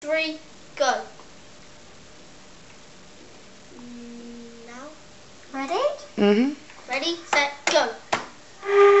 three, go. Mm, now, Ready? Mm-hmm. ready, set, go.